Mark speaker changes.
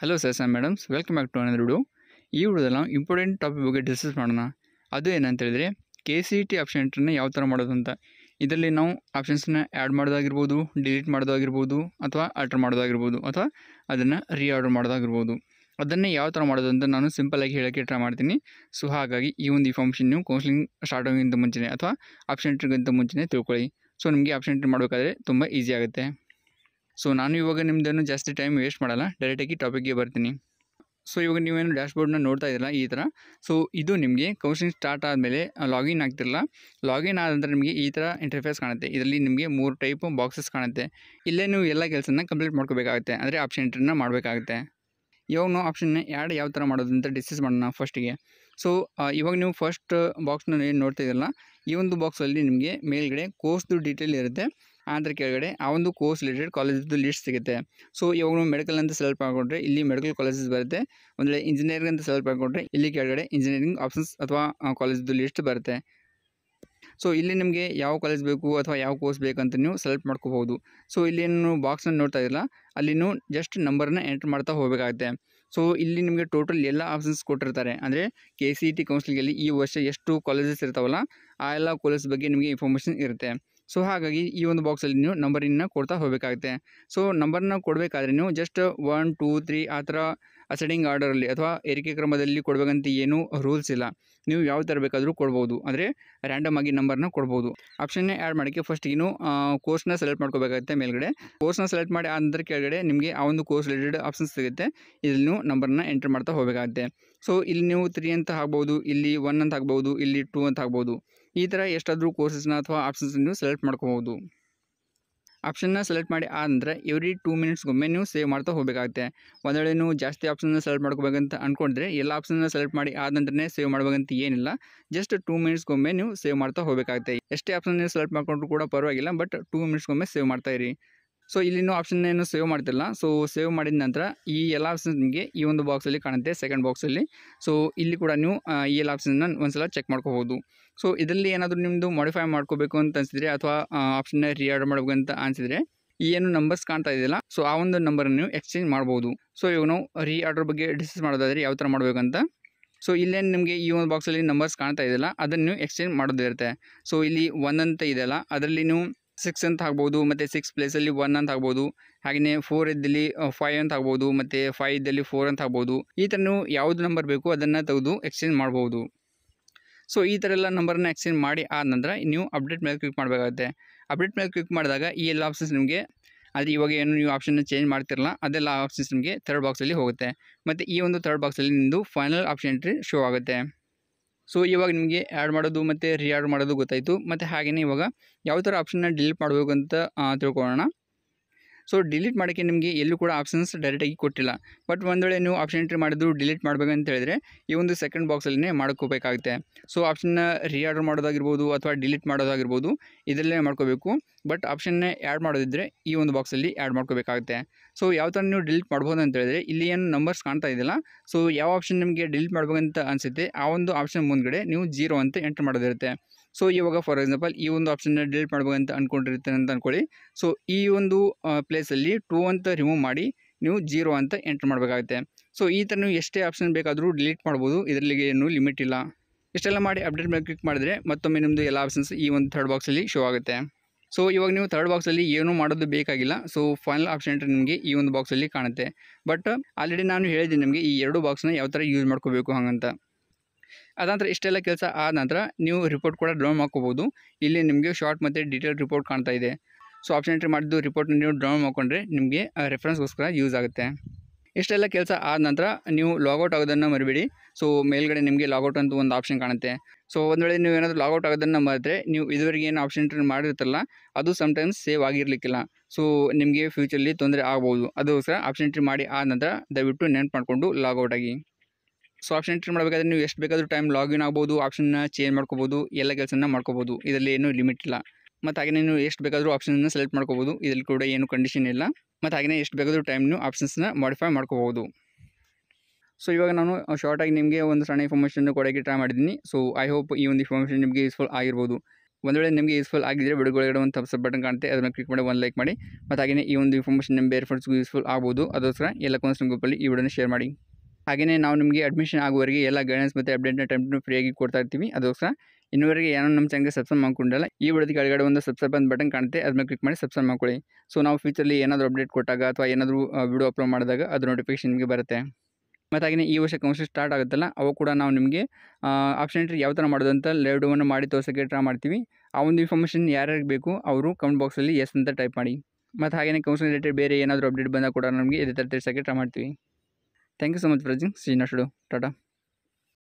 Speaker 1: Hello sir sir madams welcome back to another video ಈ ವಿಡಿಯೋದಲ್ಲಿ important topic ಬಗ್ಗೆ discuss ಮಾಡೋಣ. ಅದು ಏನಂತ ಹೇಳಿದರೆ ಕೆ ಸಿ ಟಿ ಆಪ್ಷನ್ ಎಂಟ್ರನ್ನ ಯಾವ ಥರ ಮಾಡೋದು ಅಂತ. ಇದರಲ್ಲಿ ನಾವು ಆಪ್ಷನ್ಸ್ನ ಆ್ಯಡ್ ಮಾಡೋದಾಗಿರ್ಬೋದು ಡಿಲೀಟ್ ಮಾಡೋದಾಗಿರ್ಬೋದು, ಅಥವಾ ಆಲ್ಟರ್ ಮಾಡೋದಾಗಿರ್ಬೋದು, ಅಥವಾ ಅದನ್ನು ರೀಆರ್ಡರ್ ಮಾಡೋದಾಗಿರ್ಬೋದು. ಅದನ್ನೇ ಯಾವ ಥರ ಮಾಡೋದು ಅಂತ ನಾನು ಸಿಂಪಲಾಗಿ ಹೇಳೋಕ್ಕೆ ಟ್ರೈ ಮಾಡ್ತೀನಿ. ಸೊ ಹಾಗಾಗಿ ಈ ಒಂದು ಇನ್ಫಾರ್ಮೇಷನ್ ನೀವು ಕೌನ್ಸಿಲಿಂಗ್ ಸ್ಟಾರ್ಟ್ ಆಗೋಕ್ಕಿಂತ ಮುಂಚೆನೇ ಅಥವಾ ಆಪ್ಷನ್ ಎಂಟ್ರಿಗಿಂತ ಮುಂಚೆನೇ ತಿಳ್ಕೊಳ್ಳಿ. ಸೊ ನಿಮಗೆ ಆಪ್ಷನ್ ಎಂಟ್ರಿ ಮಾಡಬೇಕಾದ್ರೆ ತುಂಬ ಈಸಿ ಆಗುತ್ತೆ. ಸೊ ನಾನು ಇವಾಗ ನಿಮ್ಮದೇನು ಜಾಸ್ತಿ ಟೈಮ್ ವೇಸ್ಟ್ ಮಾಡಲ್ಲ. ಡೈರೆಕ್ಟಾಗಿ ಟಾಪಿಕ್ಗೆ ಬರ್ತೀನಿ. ಸೊ ಇವಾಗ ನೀವೇನು ಡ್ಯಾಶ್ಬೋರ್ಡ್ನ ನೋಡ್ತಾ ಇದ್ದೀರಾ? ಈ ಥರ ಸೊ ಇದು ನಿಮಗೆ ಕೌನ್ಸಿಲಿಂಗ್ ಸ್ಟಾರ್ಟ್ ಆದಮೇಲೆ ಲಾಗಿನ್ ಆಗ್ತಿರಲ್ಲ. ಲಾಗಿನ್ ಆದ ನಿಮಗೆ ಈ ಥರ ಇಂಟರ್ಫೇಸ್ ಕಾಣುತ್ತೆ. ಇದರಲ್ಲಿ ನಿಮಗೆ ಮೂರು ಟೈಪ್ ಬಾಕ್ಸಸ್ ಕಾಣುತ್ತೆ. ಇಲ್ಲೇ ನೀವು ಎಲ್ಲ ಕೆಲಸನ ಕಂಪ್ಲೀಟ್ ಮಾಡ್ಕೋಬೇಕಾಗುತ್ತೆ. ಅಂದರೆ ಆಪ್ಷನ್ ಎಂಟ್ರಿನ ಮಾಡಬೇಕಾಗುತ್ತೆ. ಇವಾಗ ನಾವು ಆಪ್ಷನ್ನ ಯಾರು ಯಾವ ಥರ ಮಾಡೋದು ಅಂತ ಡಿಸ್ಕಸ್ ಮಾಡೋಣ ಫಸ್ಟಿಗೆ ಸೊ ಇವಾಗ ನೀವು ಫಸ್ಟ್ ಬಾಕ್ಸ್ನ ಏನು ನೋಡ್ತಾ ಇದ್ದೀರಲ್ಲ. ಈ ಒಂದು ಬಾಕ್ಸಲ್ಲಿ ನಿಮಗೆ ಮೇಲ್ಗಡೆ ಕೋರ್ಸ್ದು ಡೀಟೇಲ್ ಇರುತ್ತೆ. ಆನಂತರ ಕೆಳಗಡೆ ಆ ಒಂದು ಕೋರ್ಸ್ ರಿಲೇಟೆಡ್ ಕಾಲೇಜಿದ್ದು ಲಿಸ್ಟ್ ಸಿಗುತ್ತೆ. ಸೊ ಇವಾಗ ನಾವು ಮೆಡಿಕಲ್ ಅಂತ ಸೆಲೆಕ್ಟ್ ಮಾಡಿಕೊಂಡ್ರೆ ಇಲ್ಲಿ ಮೆಡಿಕಲ್ ಕಾಲೇಜಸ್ ಬರುತ್ತೆ. ಒಂದು ವೇಳೆ ಇಂಜಿನಿಯರಿಂಗ್ ಅಂತ ಸೆಲೆಕ್ಟ್ ಮಾಡಿಕೊಂಡ್ರೆ ಇಲ್ಲಿ ಕೆಳಗಡೆ ಇಂಜಿನಿಯರಿಂಗ್ ಆಪ್ಷನ್ಸ್ ಅಥವಾ ಕಾಲೇಜ್ದು ಲಿಸ್ಟ್ ಬರುತ್ತೆ. ಸೊ ಇಲ್ಲಿ ನಿಮಗೆ ಯಾವ ಕಾಲೇಜ್ ಬೇಕು ಅಥವಾ ಯಾವ ಕೋರ್ಸ್ ಬೇಕಂತ ನೀವು ಸೆಲೆಕ್ಟ್ ಮಾಡ್ಕೋಬೋದು ಸೊ ಇಲ್ಲಿ ಏನು ಬಾಕ್ಸನ್ನು ನೋಡ್ತಾ ಇದ್ದಿಲ್ಲ ಅಲ್ಲಿ ನೀವು ಜಸ್ಟ್ ನಂಬರ್ನ ಎಂಟ್ರ್ ಮಾಡ್ತಾ ಹೋಗಬೇಕಾಗುತ್ತೆ. ಸೊ ಇಲ್ಲಿ ನಿಮಗೆ ಟೋಟಲ್ ಎಲ್ಲ ಆಪ್ಷನ್ಸ್ ಕೊಟ್ಟಿರ್ತಾರೆ. ಅಂದರೆ ಕೆ ಸಿ ಟಿ ಕೌನ್ಸಿಲಿಂಗಲ್ಲಿ ಈ ವರ್ಷ ಎಷ್ಟು ಕಾಲೇಜಸ್ ಇರ್ತಾವಲ್ಲ, ಆ ಎಲ್ಲ ಕಾಲೇಜ್ ಬಗ್ಗೆ ನಿಮಗೆ ಇನ್ಫಾರ್ಮೇಷನ್ ಇರುತ್ತೆ. ಸೊ ಹಾಗಾಗಿ ಈ ಒಂದು ಬಾಕ್ಸಲ್ಲಿ ನೀವು ನಂಬರಿನ ಕೊಡ್ತಾ ಹೋಗಬೇಕಾಗುತ್ತೆ. ಸೊ ನಂಬರ್ನ ಕೊಡಬೇಕಾದ್ರೆ ನೀವು ಜಸ್ಟ್ ಒನ್ ಟೂ ತ್ರೀ ಆ ಥರ ಅಸೆಡಿಂಗ್ ಆರ್ಡರಲ್ಲಿ ಅಥವಾ ಏರಿಕೆ ಕ್ರಮದಲ್ಲಿ ಕೊಡಬೇಕಂತ ಏನೂ ರೂಲ್ಸ್ ಇಲ್ಲ. ನೀವು ಯಾವ ಥರ ಬೇಕಾದರೂ ಕೊಡ್ಬೋದು. ಅಂದರೆ ರ್ಯಾಂಡಮ್ ಆಗಿ ನಂಬರ್ನ ಕೊಡ್ಬೋದು. ಆಪ್ಷನ್ನೇ ಆ್ಯಡ್ ಮಾಡೋಕ್ಕೆ ಫಸ್ಟ್ ಏನು ಕೋರ್ಸ್ನ ಸೆಲೆಕ್ಟ್ ಮಾಡ್ಕೋಬೇಕಾಗುತ್ತೆ ಮೇಲ್ಗಡೆ. ಕೋರ್ಸ್ನ ಸೆಲೆಕ್ಟ್ ಮಾಡಿ ಆ ನಂತರ ಕೆಳಗಡೆ ನಿಮಗೆ ಆ ಒಂದು ಕೋರ್ಸ್ ರಿಲೇಟೆಡ್ ಆಪ್ಷನ್ಸ್ ಸಿಗುತ್ತೆ. ಇಲ್ಲಿ ನೀವು ನಂಬರ್ನ ಎಂಟರ್ ಮಾಡ್ತಾ ಹೋಗಬೇಕಾಗುತ್ತೆ. ಸೊ ಇಲ್ಲಿ ನೀವು ತ್ರೀ ಅಂತ ಹಾಕ್ಬೋದು, ಇಲ್ಲಿ ಒನ್ ಅಂತ ಹಾಕ್ಬೋದು, ಇಲ್ಲಿ ಟೂ ಅಂತ ಹಾಕ್ಬೋದು. ಈ ಥರ ಎಷ್ಟಾದರೂ ಕೋರ್ಸಸ್ನ ಅಥವಾ ಆಪ್ಷನ್ಸ್ ನೀವು ಸೆಲೆಕ್ಟ್ ಮಾಡ್ಕೋಬೋದು. ಆಪ್ಷನ್ನ ಸೆಲೆಕ್ಟ್ ಮಾಡಿ ಆದರೆ ಎವ್ರಿ ಟೂ ಮಿನಿಟ್ಸ್ಗೊಮ್ಮೆ ನೀವು ಸೇವ್ ಮಾಡ್ತಾ ಹೋಗಬೇಕಾಗುತ್ತೆ. ಒಂದು ನೀವು ಜಾಸ್ತಿ ಆಪ್ಷನ್ನ ಸೆಲೆಕ್ಟ್ ಮಾಡ್ಕೋಬೇಕಂತ ಅಂದ್ಕೊಂಡ್ರೆ ಎಲ್ಲ ಆಪ್ಷನ್ನ ಸೆಲೆಕ್ಟ್ ಮಾಡಿ ಆದ ನಂತರನೇ ಸೇವ್ ಮಾಡ್ಬೇಕಂತ ಏನಿಲ್ಲ. ಜಸ್ಟ್ ಟೂ ಮಿನಿಟ್ಸ್ಗೊಮ್ಮೆ ನೀವು ಸೇವ್ ಮಾಡ್ತಾ ಹೋಗಬೇಕಾಗುತ್ತೆ. ಎಷ್ಟೇ ಆಪ್ಷನ್ ನೀವು ಸೆಲೆಕ್ಟ್ ಮಾಡಿಕೊಂಡ್ರು ಕೂಡ ಪರವಾಗಿಲ್ಲ ಬಟ್ ಟೂ ಮಿನಿಟ್ಸ್ಗೊಮ್ಮೆ ಸೇವ್ ಮಾಡ್ತಾ ಇರಿ. ಸೊ, ಇಲ್ಲಿನೂ ಆಪ್ಷನ್ ಏನು ಸೇವ್ ಮಾಡ್ತಿಲ್ಲ. ಸೊ, ಸೇವ್ ಮಾಡಿದ ನಂತರ ಈ ಎಲ್ಲ ಆಪ್ಷನ್ಸ್ ನಿಮಗೆ ಈ ಒಂದು ಬಾಕ್ಸಲ್ಲಿ ಕಾಣುತ್ತೆ, ಸೆಕೆಂಡ್ ಬಾಕ್ಸಲ್ಲಿ. ಸೊ, ಇಲ್ಲಿ ಕೂಡ ನೀವು ಈ ಎಲ್ಲ ಆಪ್ಷನ್ನ ಒಂದ್ಸಲ ಚೆಕ್ ಮಾಡ್ಕೋಬೋದು ಸೊ, ಇದರಲ್ಲಿ ಏನಾದರೂ ನಿಮ್ಮದು ಮಾಡಿಫೈ ಮಾಡ್ಕೋಬೇಕು ಅಂತ ಅನಿಸಿದ್ರೆ ಅಥವಾ ಆಪ್ಷನ್ನ ರೀಆರ್ಡರ್ ಮಾಡಬೇಕು ಅಂತ ಅನಿಸಿದ್ರೆ ಈ ಏನು ನಂಬರ್ಸ್ ಕಾಣ್ತಾ ಇದೆಯಲ್ಲ, ಸೊ, ಆ ಒಂದು ನಂಬರನ್ನು ನೀವು ಎಕ್ಸ್ಚೇಂಜ್ ಮಾಡ್ಬೋದು. ಸೊ, ಇವಾಗ ನಾವು ರೀ ಆರ್ಡರ್ ಬಗ್ಗೆ ಡಿಸ್ಕಸ್ ಮಾಡೋದಾದರೆ ಯಾವ ಥರ ಮಾಡಬೇಕಂತ. ಸೊ, ಇಲ್ಲೇನು ನಿಮಗೆ ಈ ಒಂದು ಬಾಕ್ಸಲ್ಲಿ ನಂಬರ್ಸ್ ಕಾಣ್ತಾ ಇದೆಯಲ್ಲ, ಅದನ್ನು ನೀವು ಎಕ್ಸ್ಚೇಂಜ್ ಮಾಡೋದಿರುತ್ತೆ ಸೊ, ಇಲ್ಲಿ ಒನ್ ಅಂತ ಇದೆಯಲ್ಲ ಅದರಲ್ಲಿ ನೀವು ಸಿಕ್ಸ್ ಅಂತ ಆಗ್ಬೋದು, ಮತ್ತು ಸಿಕ್ಸ್ ಪ್ಲೇಸಲ್ಲಿ ಒನ್ ಅಂತ ಆಗ್ಬೋದು ಹಾಗೆಯೇ ಫೋರ್ ಇದ್ದಲ್ಲಿ ಫೈವ್ ಅಂತ ಆಗ್ಬೋದು, ಮತ್ತು ಫೈವ್ ಇದ್ದಲ್ಲಿ ಫೋರ್ ಅಂತ ಆಗ್ಬೋದು, ಈ ಥರ ನೀವು ಯಾವುದು ನಂಬರ್ ಬೇಕು ಅದನ್ನು ತೆಗೆದು ಎಕ್ಸ್ಚೇಂಜ್ ಮಾಡ್ಬೋದು. ಸೊ ಈ ಥರ ಎಲ್ಲ ನಂಬರನ್ನ ಎಕ್ಸ್ಚೇಂಜ್ ಮಾಡಿ ಆದ ನಂತರ ನೀವು ಅಪ್ಡೇಟ್ ಮೇಲೆ ಕ್ಲಿಕ್ ಮಾಡಬೇಕಾಗುತ್ತೆ. ಅಪ್ಡೇಟ್ ಮೇಲೆ ಕ್ಲಿಕ್ ಮಾಡಿದಾಗ ಈ ಎಲ್ಲ ಆಪ್ಷನ್ಸ್ ನಿಮಗೆ ಆದರೆ ಇವಾಗ ಏನು ನೀವು ಆಪ್ಷನ್ನ ಚೇಂಜ್ ಮಾಡ್ತಿರಲ್ಲ ಅದೆಲ್ಲ ಆಪ್ಷನ್ಸ್ ನಿಮಗೆ ಥರ್ಡ್ ಬಾಕ್ಸಲ್ಲಿ ಹೋಗುತ್ತೆ. ಮತ್ತು ಈ ಒಂದು ಥರ್ಡ್ ಬಾಕ್ಸಲ್ಲಿ ನಿಮ್ಮದು ಫೈನಲ್ ಆಪ್ಷನ್ ಎಂಟ್ರಿ ಶೋ ಆಗುತ್ತೆ. ಸೊ ಇವಾಗ ನಿಮಗೆ ಆ್ಯಡ್ ಮಾಡೋದು ಮತ್ತು ರೀಆ್ಯಡ್ ಮಾಡೋದು ಗೊತ್ತಾಯಿತು. ಮತ್ತು ಹಾಗೆಯೇ ಇವಾಗ ಯಾವ ಥರ ಆಪ್ಷನ್ನ ಡಿಲೀಟ್ ಮಾಡಬೇಕು ಅಂತ ತಿಳ್ಕೊಳ್ಳೋಣ. ಸೊ ಡಿಲೀಟ್ ಮಾಡೋಕ್ಕೆ ನಿಮಗೆ ಎಲ್ಲೂ ಕೂಡ ಆಪ್ಷನ್ಸ್ ಡೈರೆಕ್ಟಾಗಿ ಕೊಟ್ಟಿಲ್ಲ. ಬಟ್ ಒಂದು ವೇಳೆ ನೀವು ಆಪ್ಷನ್ ಎಂಟ್ರಿ ಮಾಡಿದ್ದು ಡಿಲೀಟ್ ಮಾಡಬೇಕಂತ ಹೇಳಿದ್ರೆ ಈ ಒಂದು ಸೆಕೆಂಡ್ ಬಾಕ್ಸಲ್ಲೇ ಮಾಡ್ಕೋಬೇಕಾಗುತ್ತೆ. ಸೊ ಆಪ್ಷನ್ನ ರೀಆರ್ಡರ್ ಮಾಡೋದಾಗಿರ್ಬೋದು ಅಥವಾ ಡಿಲೀಟ್ ಮಾಡೋದಾಗಿರ್ಬೋದು, ಇದರಲ್ಲೇ ಮಾಡ್ಕೋಬೇಕು. ಬಟ್ ಆಪ್ಷನ್ನೇ ಆ್ಯಡ್ ಮಾಡೋದಿದ್ದರೆ ಈ ಒಂದು ಬಾಕ್ಸಲ್ಲಿ ಆ್ಯಡ್ ಮಾಡ್ಕೋಬೇಕಾಗುತ್ತೆ. ಸೊ, ಯಾವ ಥರ ನೀವು ಡಿಲೀಟ್ ಮಾಡ್ಬೋದು ಅಂತ ಹೇಳಿದ್ರೆ ಇಲ್ಲಿ ಏನು ನಂಬರ್ಸ್ ಕಾಣ್ತಾ ಇದ್ದಿಲ್ಲ ಸೊ, ಯಾವ ಆಪ್ಷನ್ ನಿಮಗೆ ಡಿಲೀಟ್ ಮಾಡ್ಬೇಕಂತ ಅನಿಸುತ್ತೆ, ಆ ಒಂದು ಆಪ್ಷನ್ ಮುಂದ್ಗಡೆ ನೀವು ಜೀರೋ ಅಂತ ಎಂಟ್ರ್ ಮಾಡೋದಿರುತ್ತೆ. ಸೊ, ಇವಾಗ ಫಾರ್ ಎಕ್ಸಾಂಪಲ್ ಈ ಒಂದು ಆಪ್ಷನ್ನ ಡಿಲೀಟ್ ಮಾಡ್ಬೇಕಂತ ಅಂದ್ಕೊಂಡಿರ್ತೀನಿ ಅಂತ ಅಂದ್ಕೊಳ್ಳಿ ಸೊ, ಈ ಒಂದು ಪ್ಲೇಸಲ್ಲಿ ಟೂ ಅಂತ ರಿಮೂವ್ ಮಾಡಿ ನೀವು ಜೀರೋ ಅಂತ ಎಂಟ್ರ್ ಮಾಡಬೇಕಾಗುತ್ತೆ. ಸೊ, ಈ ಥರ ನೀವು ಎಷ್ಟೇ ಆಪ್ಷನ್ ಬೇಕಾದರೂ ಡಿಲೀಟ್ ಮಾಡ್ಬೋದು, ಇದರಲ್ಲಿಗೆ ಏನು ಲಿಮಿಟ್ ಇಲ್ಲ. ಇಷ್ಟೆಲ್ಲ ಮಾಡಿ ಅಪ್ಡೇಟ್ ಮೇಲೆ ಕ್ಲಿಕ್ ಮಾಡಿದ್ರೆ ಮತ್ತೊಮ್ಮೆ ನಿಮ್ಮದು ಎಲ್ಲ ಆಪ್ಷನ್ಸ್ ಈ ಒಂದು ಥರ್ಡ್ ಬಾಕ್ಸಲ್ಲಿ ಶೋ ಆಗುತ್ತೆ. ಸೊ ಇವಾಗ ನೀವು ಥರ್ಡ್ ಬಾಕ್ಸಲ್ಲಿ ಏನೂ ಮಾಡೋದು ಬೇಕಾಗಿಲ್ಲ. ಸೊ ಫೈನಲ್ ಆಪ್ಷನ್ ಎಂಟ್ರಿ ನಿಮಗೆ ಈ ಒಂದು ಬಾಕ್ಸಲ್ಲಿ ಕಾಣುತ್ತೆ. ಬಟ್ ಆಲ್ರೆಡಿ ನಾನು ಹೇಳಿದ್ದೀನಿ ನಿಮಗೆ ಈ ಎರಡು ಬಾಕ್ಸ್ನ ಯಾವ ಥರ ಯೂಸ್ ಮಾಡ್ಕೋಬೇಕು ಹಾಗಂತ. ಅದಂತರ ಇಷ್ಟೆಲ್ಲ ಕೆಲಸ ಆದ ನಂತರ ನೀವು ರಿಪೋರ್ಟ್ ಕೂಡ ಡೌನ್ ಮಾಡ್ಕೋಬೋದು. ಇಲ್ಲಿ ನಿಮಗೆ ಶಾರ್ಟ್ ಮತ್ತು ಡೀಟೇಲ್ ರಿಪೋರ್ಟ್ ಕಾಣ್ತಾ ಇದೆ. ಸೊ ಆಪ್ಷನ್ ಎಂಟ್ರಿ ಮಾಡಿದ್ದು ರಿಪೋರ್ಟ್ನ ನೀವು ಡೌನ್ ಮಾಡ್ಕೊಂಡ್ರೆ ನಿಮಗೆ ರೆಫರೆನ್ಸ್ಗೋಸ್ಕರ ಯೂಸ್ ಆಗುತ್ತೆ. ಇಷ್ಟೆಲ್ಲ ಕೆಲಸ ಆದ ನಂತರ ನೀವು ಲಾಗೌಟ್ ಆಗೋದನ್ನು ಮರಿಬೇಡಿ. ಸೊ ಮೇಲ್ಗಡೆ ನಿಮಗೆ ಲಾಗೌಟ್ ಅಂತ ಒಂದು ಆಪ್ಷನ್ ಕಾಣುತ್ತೆ. ಸೊ ಒಂದು ವೇಳೆ ನೀವು ಏನಾದರೂ ಲಾಗೌಟ್ ಆಗೋದನ್ನು ಮರೆತರೆ ನೀವು ಇದುವರೆಗೆ ಏನು ಆಪ್ಷನ್ ಎಂಟ್ರಿ ಮಾಡಿರ್ತಲ್ಲ ಅದು ಸಮ್ಟೈಮ್ಸ್ ಸೇವ್ ಆಗಿರಲಿಕ್ಕಿಲ್ಲ. ಸೊ ನಿಮಗೆ ಫ್ಯೂಚರ್ಲಿ ತೊಂದರೆ ಆಗ್ಬೋದು. ಅದಕ್ಕೋಸ್ಕರ ಆಪ್ಷನ್ ಎಂಟ್ರಿ ಮಾಡಿ ಆದ ನಂತರ ದಯವಿಟ್ಟು ನೆನ್ಪು ಮಾಡಿಕೊಂಡು ಲಾಗೌಟ್ ಆಗಿ. ಸೊ ಆಪ್ಷನ್ ಎಂಟ್ರಿ ಮಾಡಬೇಕಾದ್ರೆ ನೀವು ಎಷ್ಟು ಬೇಕಾದರೂ ಟೈಮ್ ಲಾಗಿನ್ ಆಗ್ಬೋದು ಆಪ್ಷನ್ನ ಚೇಂಜ್ ಮಾಡ್ಕೋಬೋದು, ಎಲ್ಲ ಕೆಲಸನ ಮಾಡ್ಕೋಬೋದು. ಇದರಲ್ಲಿ ಏನೂ ಲಿಮಿಟ್ ಇಲ್ಲ. ಮತ್ತು ಹಾಗೆಯೇ ನೀವು ಎಷ್ಟು ಬೇಕಾದರೂ ಆಪ್ಷನ್ನ ಸೆಲೆಕ್ಟ್ ಮಾಡ್ಕೋಬೋದು. ಇದರಲ್ಲಿ ಕೂಡ ಏನು ಕಂಡೀಷನ್ ಇಲ್ಲ. ಮತ್ತು ಹಾಗೆಯೇ ಎಷ್ಟು ಬೇಕಾದರೂ ಟೈಮ್ ನೀವು ಆಪ್ಷನ್ಸ್ನ ಮಾಡಿಫೈ ಮಾಡ್ಕೋಬೋದು. ಸೊ ಇವಾಗ ನಾನು ಶಾರ್ಟಾಗಿ ನಿಮಗೆ ಒಂದು ಸಣ್ಣ ಇನ್ಫಾರ್ಮೇಷನ್ ಕೊಡೋಕೆ ಟ್ರೈ ಮಾಡಿದ್ದೀನಿ. ಸೊ ಐ ಹೋಪ್ ಈ ಒಂದು ಇನ್ಫಾರ್ಮೇಷನ್ ನಿಮಗೆ ಯೂಸ್ಫುಲ್ ಆಗಿರ್ಬೋದು. ಒಂದು ವೇಳೆ ನಿಮಗೆ ಯೂಸ್ಫುಲ್ ಆಗಿದ್ದರೆ ಬಿಡುಗಡೆ ಒಂದು ಸಬ್ಸ್ಕ್ರೈಬ್ ಬಟನ್ ಕಾಣುತ್ತೆ. ಅದನ್ನು ಕ್ಲಿಕ್ ಮಾಡಿ ಒಂದು ಲೈಕ್ ಮಾಡಿ. ಮತ್ತು ಹಾಗೆಯೇ ಈ ಒಂದು ಇನ್ಫಾರ್ಮೇಷನ್ ನಿಮ್ಮ ಬೇರೆ ಫ್ರೆಂಡ್ಸ್ಗೂ ಯೂಸ್ಫುಲ್ ಆಗ್ಬೋದು. ಅದಕ್ಕೋಸ್ಕರ ಎಲ್ಲ ಕೌನ್ಸಿಲಿಂಗ್ ಗ್ರೂಪಲ್ಲಿ ಈ ವಿಡಿಯೋನ ಶೇರ್ ಮಾಡಿ. ಹಾಗೆಯೇ ನಾವು ನಿಮಗೆ ಅಡ್ಮಿಷನ್ ಆಗುವವರೆಗೆ ಎಲ್ಲ ಗೈಡೆನ್ಸ್ ಮತ್ತು ಅಪ್ಡೇಟ್ನ ಟೈಮ್ ಫ್ರೀಯಾಗಿ ಕೊಡ್ತಾ ಇರ್ತೀವಿ. ಅದಕ್ಕೋಸ್ಕರ ಇನ್ನೂವರೆಗೆ ಏನೋ ನಮ್ಮ ಚಾನಲ್ಗೆ ಸಬ್ಸ್ಕ್ರೈಬ್ ಮಾಡ್ಕೊಂಡಿಲ್ಲ, ಈ ವಿಡಿಯೋದ ಕೆಳಗಡೆ ಒಂದು ಸಬ್ಸ್ಕ್ರೈಬ್ ಅಂತ ಬಟನ್ ಕಾಣುತ್ತೆ ಅದನ್ನ ಕ್ಲಿಕ್ ಮಾಡಿ ಸಬ್ಸ್ಕ್ರೈಬ್ ಮಾಡ್ಕೊಳ್ಳಿ. ಸೊ ನಾವು ಫ್ಯೂಚರ್ಲಿ ಏನಾದರೂ ಅಪ್ಡೇಟ್ ಕೊಟ್ಟಾಗ ಅಥವಾ ಏನಾದರೂ ವಿಡಿಯೋ ಅಪ್ಲೋಡ್ ಮಾಡಿದಾಗ ಅದು ನೋಟಿಫಿಕೇಶನ್ ನಿಮಗೆ ಬರುತ್ತೆ. ಮತ್ತು ಹಾಗೆಯೇ ಈ ವರ್ಷ ಕೌನ್ಸಿಲ್ ಸ್ಟಾರ್ಟ್ ಆಗುತ್ತಲ್ಲ ಅವು ಕೂಡ ನಾವು ನಿಮಗೆ ಆಪ್ಷನ್ ಎಂಟ್ರಿ ಯಾವ ಥರ ಮಾಡೋದು ಅಂತ ಲೈವ್ಡವನ್ನು ಮಾಡಿ ತೋರ್ಸೋಕ್ಕೆ ಟ್ರೈ ಮಾಡ್ತೀವಿ. ಆ ಒಂದು ಇನ್ಫಾರ್ಮೇಷನ್ ಯಾರ್ಯಾರಿಗೆ ಬೇಕು ಅವರು ಕಮೆಂಟ್ ಬಾಕ್ಸಲ್ಲಿ ಎಸ್ ಅಂತ ಟೈಪ್ ಮಾಡಿ. ಮತ್ತು ಹಾಗೆಯೇ ಕೌನ್ಸಿಲ್ ರಿಲೇಟೆಡ್ ಬೇರೆ ಏನಾದರೂ ಅಪ್ಡೇಟ್ ಬಂದಾಗ ಕೂಡ ನಮಗೆ ಇದೇ ಥರ ತಿಳಿಸೋಕ್ಕೆ ಟ್ರೈ ಮಾಡ್ತೀವಿ. Thank you so much for ಶ್ರೀನಾಶುಡು Tata